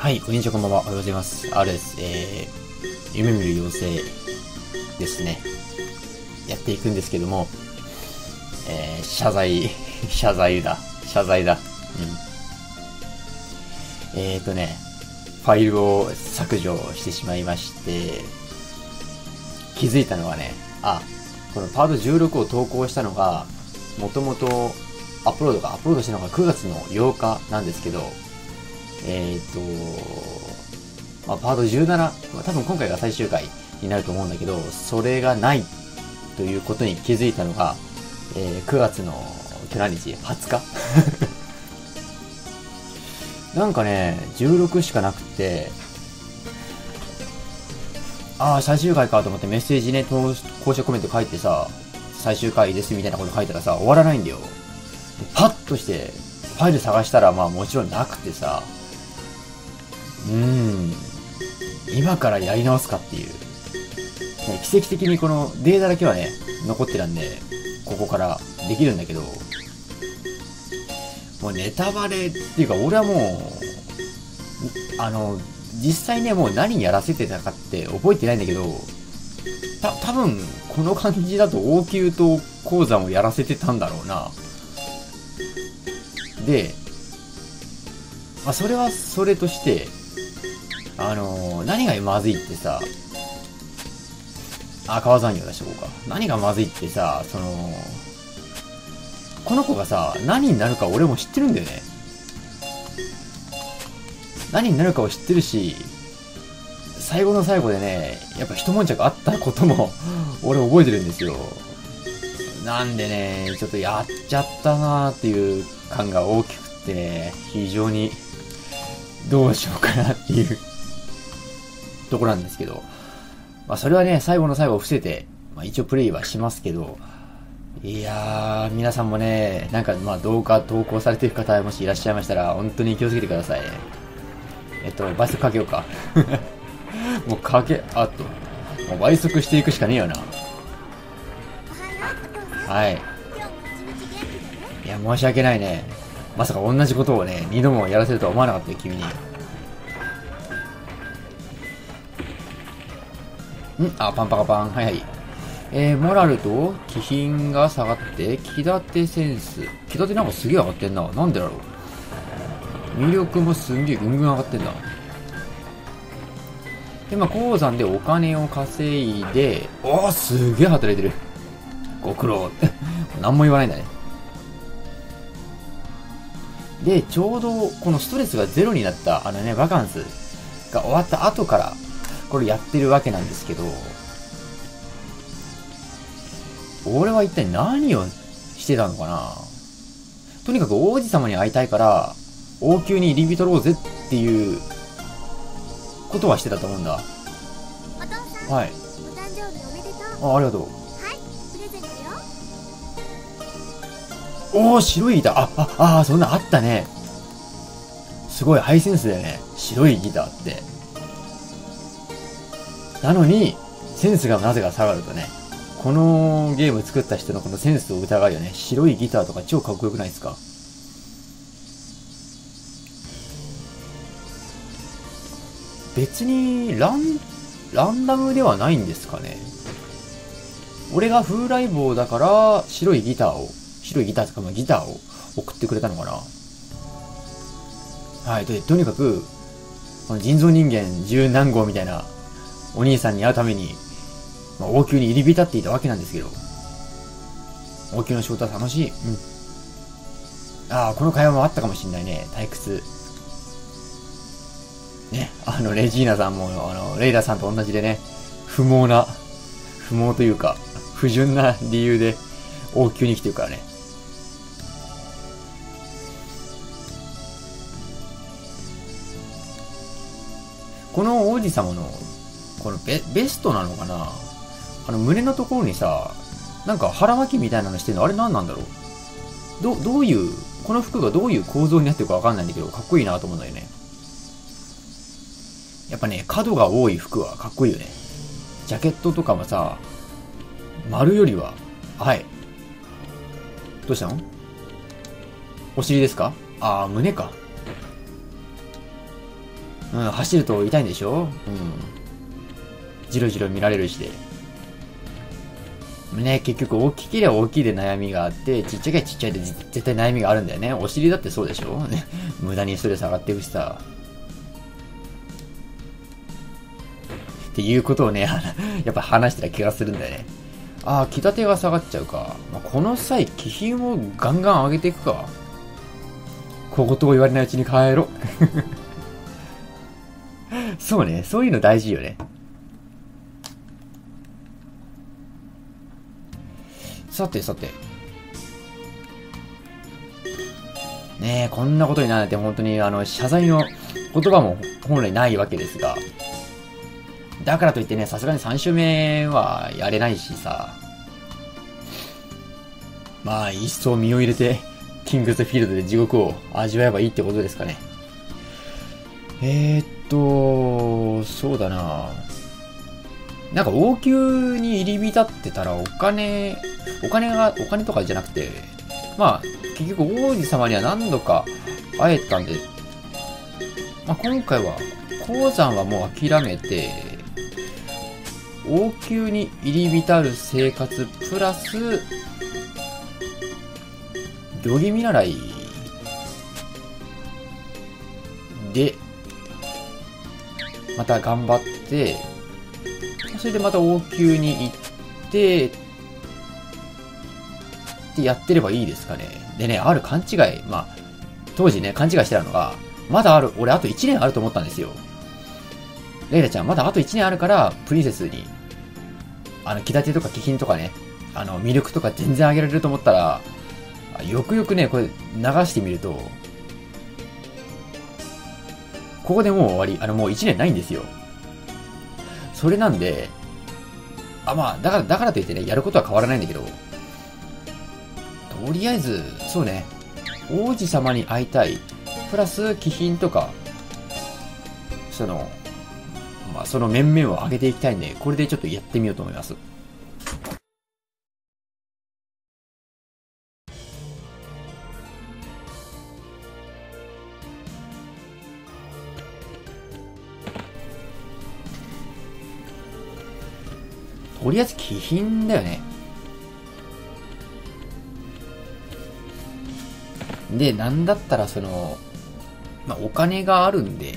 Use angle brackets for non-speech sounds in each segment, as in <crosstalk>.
はい、こんにちは、こんばんは。おはようございます。R です。えー、夢見る妖精ですね。やっていくんですけども、えー、謝罪、<laughs> 謝罪だ。謝罪だ。うん。えーとね、ファイルを削除してしまいまして、気づいたのはね、あ、このパート16を投稿したのが、もともとアップロードが、アップロードしたのが9月の8日なんですけど、えっ、と、まあ、パート17、まあ、多分今回が最終回になると思うんだけど、それがないということに気づいたのが、えー9月の、今日何日 ?20 日なんかね、16しかなくて、ああ、最終回かと思ってメッセージね、投稿者コメント書いてさ、最終回ですみたいなこと書いたらさ、終わらないんだよ。パッとして、ファイル探したら、まあもちろんなくてさ、うん、今からやり直すかっていう。ね奇跡的にこのデータだけはね、残ってたんで、ここからできるんだけど、もうネタバレっていうか、俺はもう、あの、実際ね、もう何やらせてたかって覚えてないんだけど、た、多分この感じだと応急と鉱山をやらせてたんだろうな。で、まあ、それはそれとして、あのー何がまずいってさ、あ、川残業出しておこうか。何がまずいってさ、その、この子がさ、何になるか俺も知ってるんだよね。何になるかを知ってるし、最後の最後でね、やっぱ一悶着あったことも、<laughs> 俺覚えてるんですよ。なんでね、ちょっとやっちゃったなーっていう感が大きくってね、非常に、どうしようかなっていうところなんですけど、まあそれはね、最後の最後を伏せて、まあ一応プレイはしますけど、いやー、皆さんもね、なんかまあ動画投稿されてる方もしいらっしゃいましたら、本当に気をつけてください。えっと、倍速かけようか。<laughs> もうかけ、あと、もう倍速していくしかねえよな。はい。いや、申し訳ないね。まさか同じことをね、二度もやらせるとは思わなかったよ、君に。んあ、パンパカパン。はいはい。えー、モラルと気品が下がって、気立てセンス。気立てなんかすげえ上がってんな。なんでだろう。魅力もすんげえぐんぐん上がってんだ。で、まあ、鉱山でお金を稼いで、おー、すげえ働いてる。ご苦労。<laughs> 何も言わないんだね。で、ちょうど、このストレスがゼロになった、あのね、バカンスが終わった後から、これやってるわけなんですけど、俺は一体何をしてたのかな？とにかく王子様に会いたいから、王宮に入り浸ろうぜっていう、ことはしてたと思うんだ。お父さん、はい。お誕生日おめでとう。あ、ありがとう。はい、プレゼントよ。おー、白いギター。あ、あ、あー、そんなんあったね。すごいハイセンスだよね。白いギターって。なのに、センスがなぜか下がるとね。このゲーム作った人のこのセンスを疑うよね。白いギターとか超かっこよくないですか？別に、ラン、ランダムではないんですかね。俺が風来坊だから、白いギターを、白いギターとか、まあ、ギターを送ってくれたのかな。はい。で、とにかく、この人造人間十何号みたいなお兄さんに会うために、まあ、王宮に入り浸っていたわけなんですけど、王宮の仕事は楽しい。うん。ああ、この会話もあったかもしんないね。退屈。ね、あの、レジーナさんも、あの、レイダーさんと同じでね、不毛な、不毛というか、不純な理由で王宮に来てるからね。この王子様の、このベベストなのかな？あの胸のところにさ、なんか腹巻きみたいなのしてるの？あれ何なんだろう？ど、どういう、この服がどういう構造になってるかわかんないんだけど、かっこいいなと思うんだよね。やっぱね、角が多い服はかっこいいよね。ジャケットとかもさ、丸よりは、はい。どうしたの？お尻ですか？ああ、胸か。うん、走ると痛いんでしょ？うん。じろじろ見られるしで。ね、結局大きければ大きいで悩みがあって、ちっちゃければちっちゃいで絶対悩みがあるんだよね。お尻だってそうでしょね。<laughs> 無駄にストレス上がっていくしさ。っていうことをね、<laughs> やっぱ話してた気がするんだよね。ああ、気立てが下がっちゃうか。まあ、この際、気品をガンガン上げていくか。小言を言われないうちに帰ろ。<laughs> そうね、そういうの大事よね。さてさて。ねえ、こんなことになって本当にあの、謝罪の言葉も本来ないわけですが。だからといってね、さすがに3週目はやれないしさ。まあ、一層身を入れて、キングズフィールドで地獄を味わえばいいってことですかね。えー、っと、そうだななんか王宮に入り浸ってたらお金、お金が、お金とかじゃなくて、まあ、結局王子様には何度か会えたんで、まあ今回は、鉱山はもう諦めて、王宮に入り浸る生活プラス、行儀見習いで、また頑張って、それでまた王宮に行って、ってやってればいいですかね。でね、ある勘違い、まあ、当時ね、勘違いしてたのが、まだある、俺あと1年あると思ったんですよ。レイラちゃん、まだあと1年あるから、プリンセスに、あの、気立てとか気品とかね、あの、魅力とか全然あげられると思ったら、よくよくね、これ流してみると、ここでもう終わり。あの、もう1年ないんですよ。それなんで、あ、まあ、だから、だからといってね、やることは変わらないんだけど、とりあえず、そうね、王子様に会いたい。プラス、気品とか、その、まあ、その面々を上げていきたいんで、これでちょっとやってみようと思います。とりあえず気品だよね。で、なんだったらその、まあ、お金があるんで、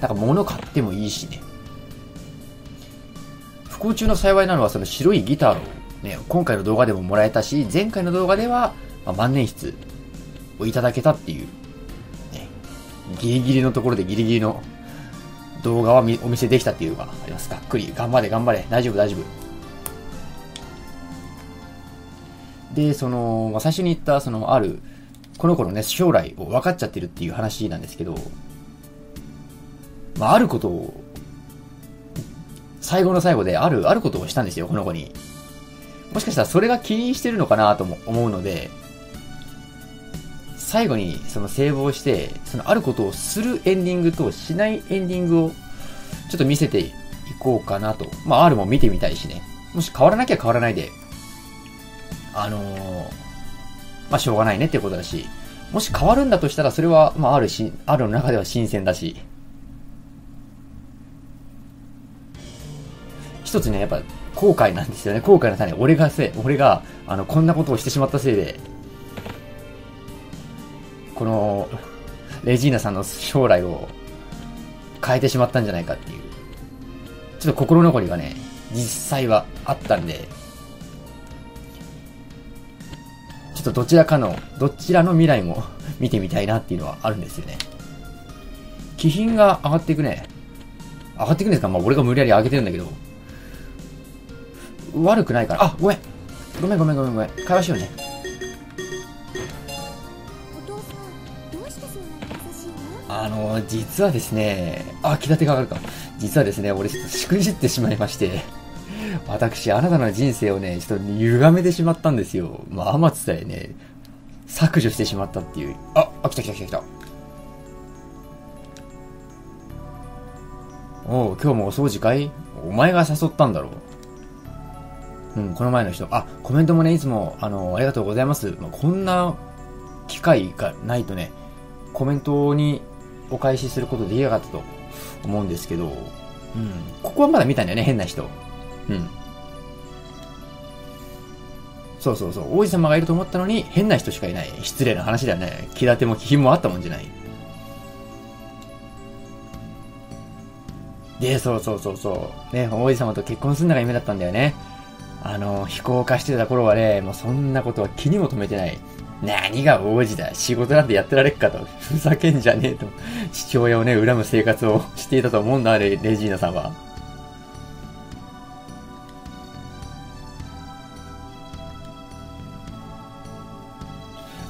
なんか物買ってもいいしね。不幸中の幸いなのはその白いギターをね、今回の動画でももらえたし、前回の動画では、ま、万年筆をいただけたっていう、ね、ギリギリのところでギリギリの動画はお見せできたっていうのがあります。がっくり。頑張れ、頑張れ。大丈夫、大丈夫。で、その、まあ、最初に言った、その、ある、この子のね、将来を分かっちゃってるっていう話なんですけど、まあ、あることを、最後の最後である、あることをしたんですよ、この子に。もしかしたらそれが起因してるのかなとも思うので、最後にそのセーブをして、そのあることをするエンディングとしないエンディングをちょっと見せていこうかなと。まあ R も見てみたいしね。もし変わらなきゃ変わらないで、あのー、まあしょうがないねってことだし、もし変わるんだとしたらそれは、まああるし、あるの中では新鮮だし、一つね、やっぱ後悔なんですよね。後悔の種。俺がせ、俺が、あの、こんなことをしてしまったせいで、この、レジーナさんの将来を変えてしまったんじゃないかっていう、ちょっと心残りがね、実際はあったんで、ちょっとどちらかの、どちらの未来も <laughs> 見てみたいなっていうのはあるんですよね。気品が上がっていくね。上がっていくんですか？まあ俺が無理やり上げてるんだけど。悪くないから。あ、ごめん。ごめんごめんごめんごめん。会話しようね。あの、実はですね、あ、気立てが上がるか。実はですね、俺ちょっとしくじってしまいまして、私、あなたの人生をね、ちょっと歪めてしまったんですよ。まあ、天津さえね、削除してしまったっていう。あ、あ、来た来た来た来た。おう、今日もお掃除かい？お前が誘ったんだろう。うん、この前の人。あ、コメントもね、いつも、あの、ありがとうございます。まあ、こんな機会がないとね、コメントにお返しすることできなかったと思うんですけど、うん。ここはまだ見たんだよね、変な人。うん。そうそうそう。王子様がいると思ったのに、変な人しかいない。失礼な話だよね。気立ても気品もあったもんじゃない。で、そうそうそうそう。ね、王子様と結婚するのが夢だったんだよね。あの、飛行化してた頃はね、もうそんなことは気にも留めてない。何が王子だ仕事なんてやってられっかと。ふざけんじゃねえと。父親をね、恨む生活をしていたと思うんだ、レレジーナさんは。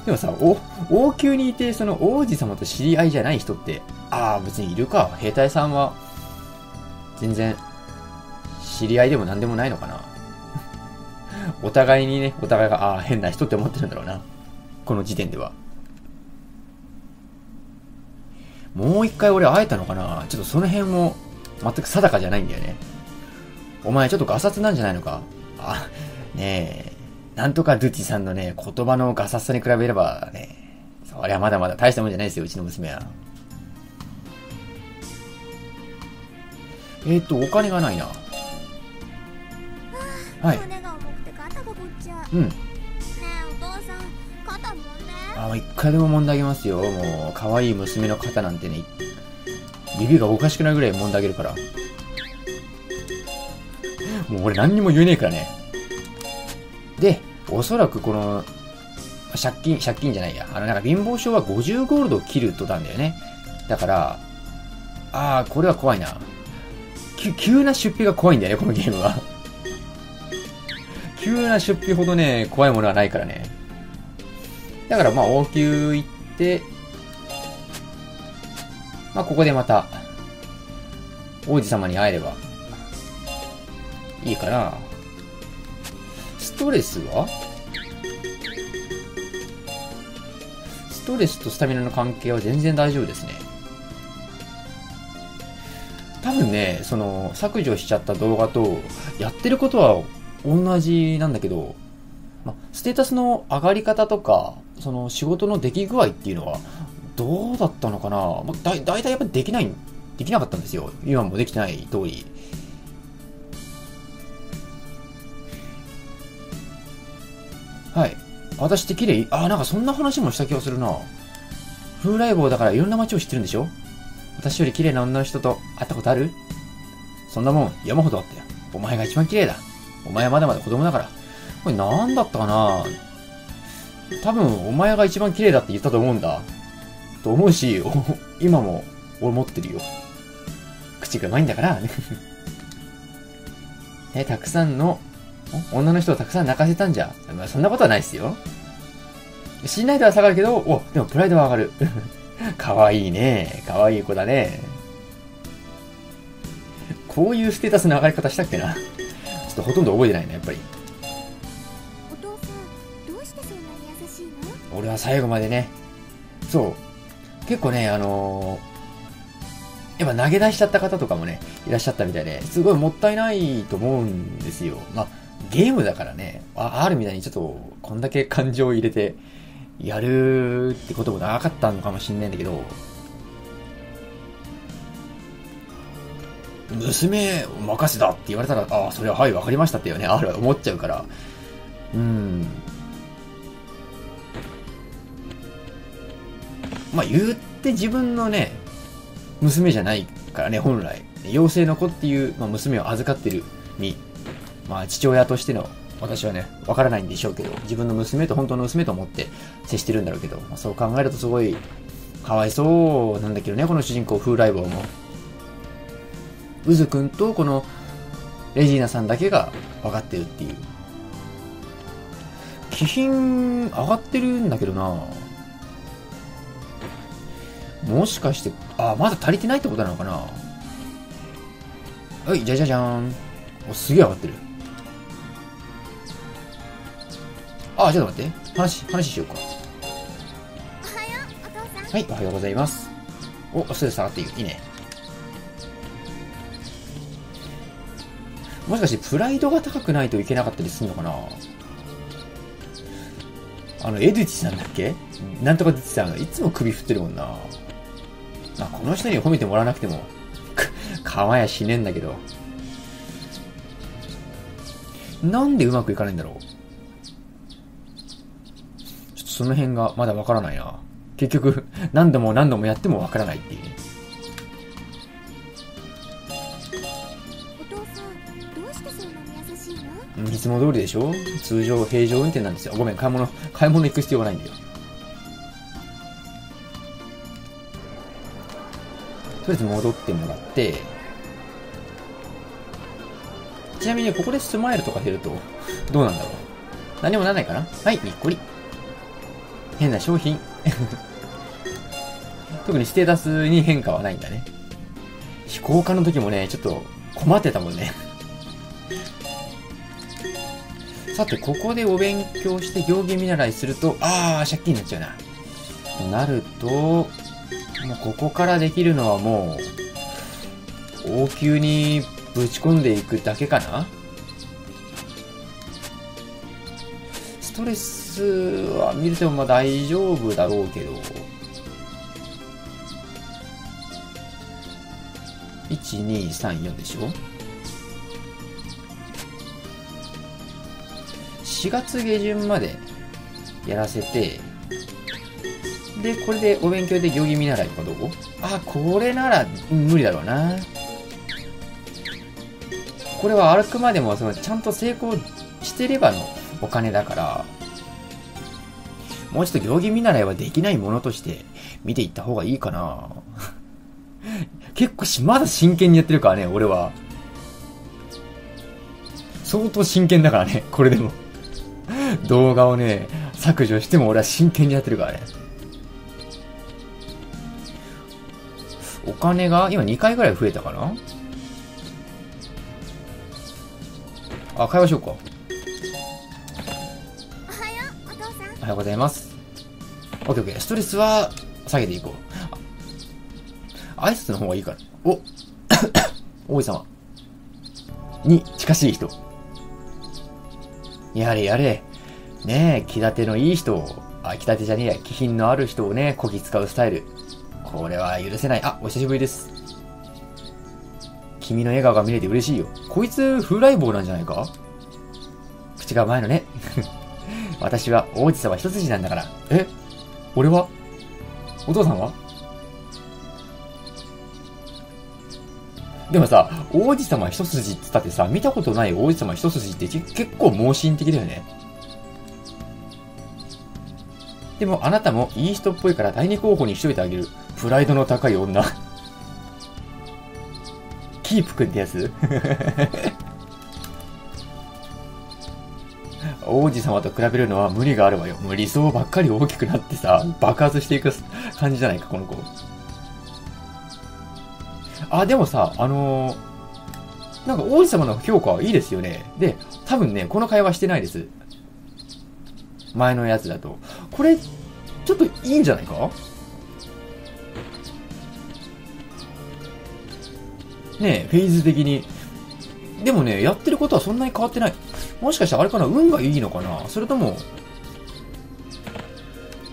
でもさ、お、王宮にいて、その王子様と知り合いじゃない人って、ああ、別にいるか。兵隊さんは、全然、知り合いでも何でもないのかな。お互いにね、お互いが、ああ、変な人って思ってるんだろうな。この時点では。もう一回俺会えたのかな？ちょっとその辺も全く定かじゃないんだよね。お前ちょっとガサツなんじゃないのか？あ、ねえ、なんとかドゥチさんのね、言葉のガサツさに比べればね、そりゃまだまだ大したもんじゃないですよ、うちの娘は。えっ、ー、と、お金がないな。はい。うん。あ、一回でも揉んであげますよ。もう、可愛い娘の肩なんてね、指がおかしくないぐらい揉んであげるから。もう俺何にも言えねえからね。で、おそらくこの、借金、借金じゃないや。あの、なんか貧乏症は50ゴールドを切るとたんだよね。だから、ああ、これは怖いな。急な出費が怖いんだよね、このゲームは。<laughs> 急な出費ほどね、怖いものはないからね。だからまあ、王宮行って、まあ、ここでまた、王子様に会えれば、いいかな。ストレスは？ストレスとスタミナの関係は全然大丈夫ですね。多分ね、その、削除しちゃった動画と、やってることは同じなんだけど、ま、ステータスの上がり方とか、その仕事の出来具合っていうのは、どうだったのかな、まだ、だいたいやっぱりできない、できなかったんですよ。今もできてない通り。はい。私って綺麗あ、なんかそんな話もした気がするな。風来坊だからいろんな街を知ってるんでしょ？私より綺麗な女の人と会ったことある？そんなもん山ほどあったよ。お前が一番綺麗だ。お前はまだまだ子供だから。これ何だったかな？多分、お前が一番綺麗だって言ったと思うんだ。と思うし、今も俺持ってるよ。口がうまいんだから。<laughs> え、たくさんの、女の人をたくさん泣かせたんじゃ。まあ、そんなことはないっすよ。信頼度は下がるけど、お、でもプライドは上がる。<laughs> かわいいね。かわいい子だね。こういうステータスの上がり方したっけな。ちょっとほとんど覚えてないね、やっぱり。俺は最後までね、そう、結構ね、あのー、やっぱ投げ出しちゃった方とかもね、いらっしゃったみたいで、すごいもったいないと思うんですよ。まあ、ゲームだからね、あるみたいにちょっと、こんだけ感情を入れて、やるってこともなかったのかもしんないんだけど、娘任せたって言われたら、ああ、それははい、わかりましたってよね、ある思っちゃうから、うん、まあ言って自分のね、娘じゃないからね、本来。妖精の子っていう、まあ、娘を預かってるに、まあ父親としての私はね、わからないんでしょうけど、自分の娘と本当の娘と思って接してるんだろうけど、まあ、そう考えるとすごい、かわいそうなんだけどね、この主人公、風来坊も。うずくんとこのレジーナさんだけが分かってるっていう。気品上がってるんだけどなもしかして、あ、まだ足りてないってことなのかな？はい、じゃじゃじゃーん。お、すげえ上がってる。あ、ちょっと待って。話、話しようか。おはよう、お父さん。はい、おはようございます。お、すぐ下がっていく。いいね。もしかしてプライドが高くないといけなかったりするのかな？あの、エドゥチさんだっけ？なんとか出てたのいつも首振ってるもんな。まあ、この人に褒めてもらわなくても、<laughs> か、かまやしねえんだけど。なんでうまくいかないんだろう？ちょっとその辺がまだわからないな。結局、何度も何度もやってもわからないっていういつも通りでしょ？通常平常運転なんですよ。ごめん、買い物、買い物行く必要はないんだよ。とりあえず戻ってもらって、ちなみにここでスマイルとか減ると、どうなんだろう。何もならないかなはい、にっこり。変な商品。<laughs> 特にステータスに変化はないんだね。飛行家の時もね、ちょっと困ってたもんね。<laughs> さて、ここでお勉強して行儀見習いすると、あー、借金になっちゃうな。となると、もうここからできるのはもう、王宮にぶち込んでいくだけかな？ストレスは見れてもまあ大丈夫だろうけど、1、2、3、4でしょ？4月下旬までやらせて、で、これでお勉強で行儀見習いとかどう？あ、これなら無理だろうな。これはあくまでもそのちゃんと成功してればのお金だから、もうちょっと行儀見習いはできないものとして見ていった方がいいかな。結構し、まだ真剣にやってるからね、俺は。相当真剣だからね、これでも。動画をね、削除しても俺は真剣にやってるからね。お金が今2回ぐらい増えたかな？あ、会話しようか。おはようお父さんおはようございます。オッケーオッケー。ストレスは下げていこう。あ挨拶の方がいいから。お <coughs> 王子様。に近しい人。やれやれ。ねえ、気立てのいい人を、あ、気立てじゃねえや、気品のある人をね、こき使うスタイル。これは許せない。あ、お久しぶりです。君の笑顔が見れて嬉しいよ。こいつ、風来坊なんじゃないか？口が甘いのね。<laughs> 私は王子様一筋なんだから。え？俺は？お父さんは？でもさ、王子様一筋って言ったってさ、見たことない王子様一筋って結構盲信的だよね。でもあなたもいい人っぽいから第二候補にしといてあげる。プライドの高い女。キープくんってやつ？<laughs> 王子様と比べるのは無理があるわよ。もう理想ばっかり大きくなってさ、爆発していく感じじゃないか、この子。あ、でもさ、あのーなんか王子様の評価はいいですよね。で、多分ね、この会話してないです。前のやつだと。これ、ちょっといいんじゃないか？ね、フェーズ的に。でもね、やってることはそんなに変わってない。もしかしたらあれかな運がいいのかなそれとも、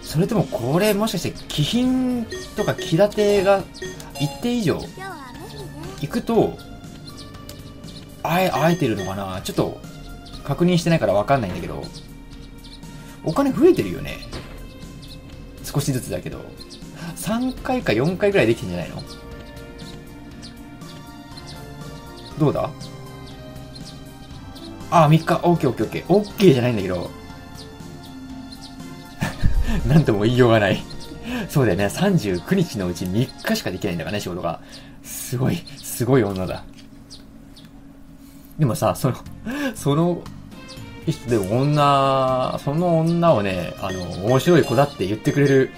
それともこれもしかして気品とか気立てが一定以上今日は雨日ね行くと、あえ、あえてるのかなちょっと確認してないからわかんないんだけど、お金増えてるよね。少しずつだけど。3回か4回ぐらいできてんじゃないの？どうだ？あ、3日。オッケーオッケーオッケー。オッケーじゃないんだけど。<laughs> なんとも言いようがない。そうだよね。39日のうち3日しかできないんだからね、仕事が。すごい、すごい女だ。でもさ、その、その人、でも女、その女をね、あの、面白い子だって言ってくれる、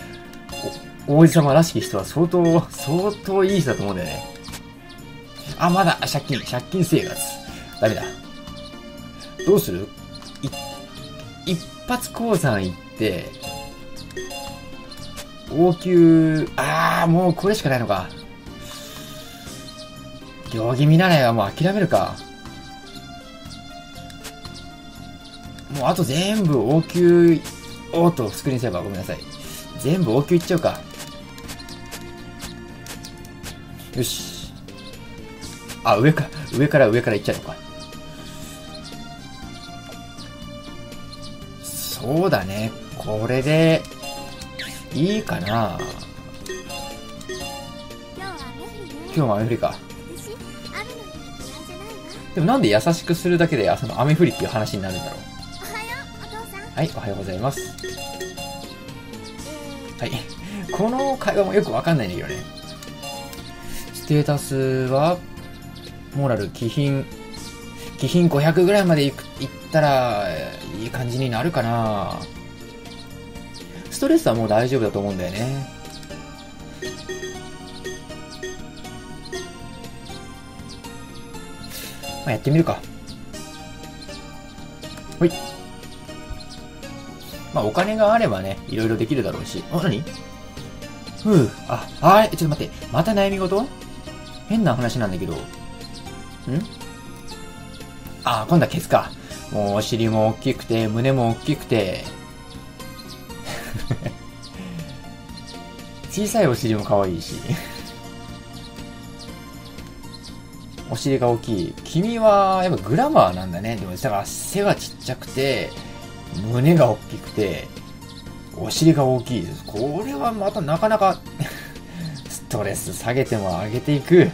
王子様らしき人は相当、相当いい人だと思うんだよね。あ、まだ、借金、借金生活。ダメだ。どうする、一発鉱山行って、王宮、あー、もうこれしかないのか。行儀見習いはもう諦めるか。もうあと全部王宮、おーっと、スクリーンセーバーごめんなさい。全部王宮行っちゃうか。よし。あ、上か、上から上から行っちゃうのか。そうだね。これで、いいかな今日は雨降りね今日も雨降りか。でもなんで優しくするだけで、その雨降りっていう話になるんだろう。おはようお父さんはい、おはようございます。はい。この会話もよくわかんないんだけどね。ステータスは、モラル、気品、気品500ぐらいまでいくいったら、いい感じになるかなストレスはもう大丈夫だと思うんだよね。まあ、やってみるか。ほい。まあ、お金があればね、いろいろできるだろうし。あ、何？ふう。あ、あれ、ちょっと待って。また悩み事？変な話なんだけど。ん？あ、今度はケツか。もう、お尻も大きくて、胸も大きくて。<laughs> 小さいお尻も可愛いし。お尻が大きい。君は、やっぱグラマーなんだね。でも、だから背がちっちゃくて、胸が大きくて、お尻が大きいです。これはまたなかなか、<laughs> ストレス下げても上げていく。